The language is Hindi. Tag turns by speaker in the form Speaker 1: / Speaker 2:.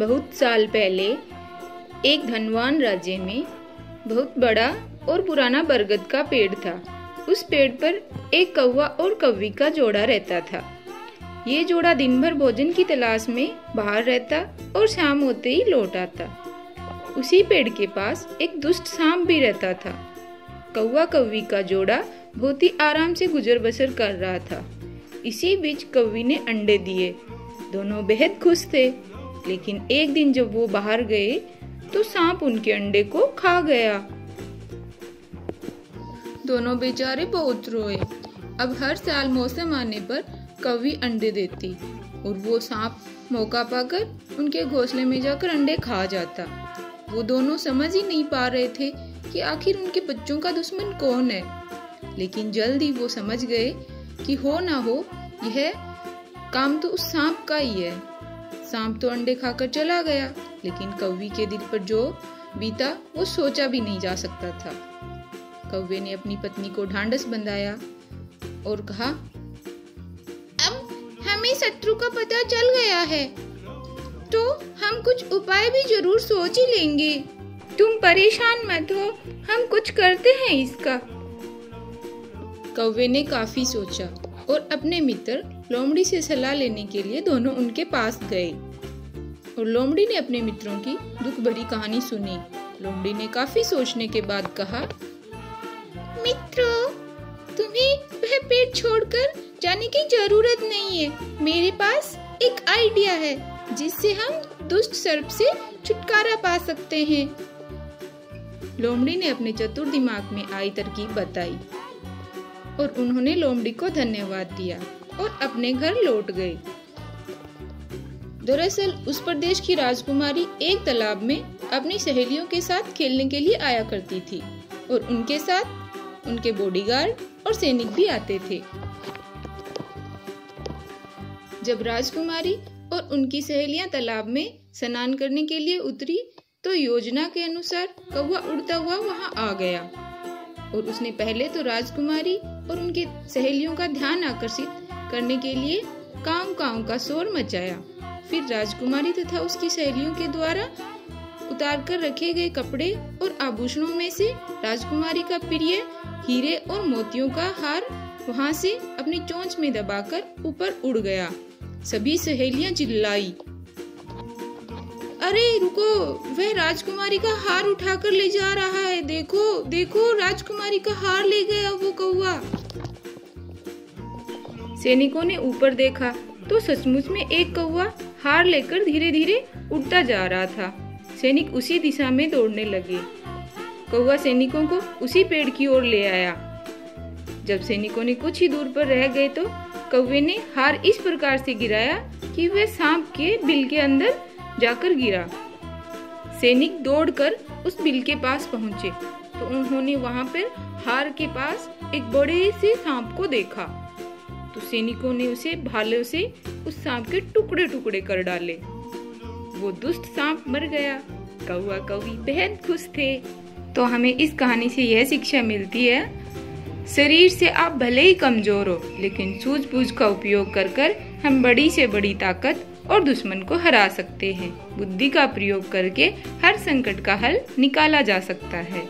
Speaker 1: बहुत साल पहले एक धनवान राज्य में बहुत बड़ा और पुराना बरगद का पेड़ था। उस पेड़ पर एक कौवा और कौवी का जोड़ा रहता था। ये जोड़ा दिन भर भोजन की तलाश में बाहर रहता और शाम होते ही लौट आता। उसी पेड़ के पास एक दुष्ट सांप भी रहता था। कौवा कौवी का जोड़ा बहुत ही आराम से गुजर बसर कर रहा था। इसी बीच कौवी ने अंडे दिए। दोनों बेहद खुश थे। लेकिन एक दिन जब वो बाहर गए तो सांप उनके अंडे को खा गया। दोनों बेचारे बहुत रोए। अब हर साल मौसम आने पर कौवी अंडे देती और वो सांप मौका पाकर उनके घोंसले में जाकर अंडे खा जाता। वो दोनों समझ ही नहीं पा रहे थे कि आखिर उनके बच्चों का दुश्मन कौन है। लेकिन जल्द वो समझ गए कि हो ना हो, यह काम तो उस सांप का ही है। सांप तो अंडे खाकर चला गया, लेकिन कौवी के दिल पर जो बीता, वो सोचा भी नहीं जा सकता था। कौवे ने अपनी पत्नी को ढांडस बंधाया और कहा, अब हमें शत्रु का पता चल गया है तो हम कुछ उपाय भी ज़रूर सोच ही लेंगे। तुम परेशान मत हो, हम कुछ करते हैं इसका। कौवे ने काफ़ी सोचा और अपने मित्र लोमड़ी से सलाह लेने के लिए दोनों उनके पास गए। और लोमड़ी ने अपने मित्रों की दुख भरी कहानी सुनी। लोमड़ी ने काफ़ी सोचने के बाद कहा, मित्रों, तुम्हें वह पेड़ छोड़कर जाने की ज़रूरत नहीं है। मेरे पास एक आइडिया है, जिससे हम दुष्ट सर्प से छुटकारा पा सकते हैं। लोमड़ी ने अपने चतुर दिमाग में आई तरकीब बताई और उन्होंने लोमड़ी को धन्यवाद दिया। और अपने घर लौट गए दरअसल, उस प्रदेश की राजकुमारी एक तालाब में अपनी सहेलियों के साथ खेलने के लिए आया करती थी और उनके साथ उनके बॉडीगार्ड और सैनिक भी आते थे। जब राजकुमारी और उनकी सहेलियाँ तालाब में स्नान करने के लिए उतरी तो योजना के अनुसार कौवा उड़ता हुआ वहाँ आ गया और उसने पहले तो राजकुमारी और उनके सहेलियों का ध्यान आकर्षित करने के लिए काव काव का शोर मचाया। फिर राजकुमारी तथा उसकी सहेलियों के द्वारा उतार कर रखे गए कपड़े और आभूषणों में से राजकुमारी का प्रिय हीरे और मोतियों का हार वहाँ से अपनी चोंच में दबाकर ऊपर उड़ गया। सभी सहेलियाँ चिल्लाई, अरे, रुको, वह राजकुमारी का हार उठाकर ले जा रहा है। देखो देखो, राजकुमारी का हार ले गया वो। सैनिकों ने ऊपर देखा तो सचमुच में एक कौआ हार लेकर धीरे धीरे उड़ता जा रहा था। सैनिक उसी दिशा में दौड़ने लगे। कौआ सैनिकों को उसी पेड़ की ओर ले आया। जब सैनिकों ने कुछ ही दूर पर रह गए तो कौवे ने हार इस प्रकार से गिराया कि वह सांप के बिल के अंदर जाकर गिरा। सैनिक दौड़कर उस बिल के पास पहुँचे तो उन्होंने वहाँ पर हार के पास एक बड़े से सांप को देखा। तो सैनिकों ने उसे भाले से उस सांप के टुकड़े टुकड़े कर डाले। वो दुष्ट सांप मर गया। कौआ कौवी बेहद खुश थे। तो हमें इस कहानी से यह शिक्षा मिलती है, शरीर से आप भले ही कमज़ोर हो, लेकिन सूझबूझ का उपयोग कर कर हम बड़ी से बड़ी ताकत और दुश्मन को हरा सकते हैं। बुद्धि का प्रयोग करके हर संकट का हल निकाला जा सकता है।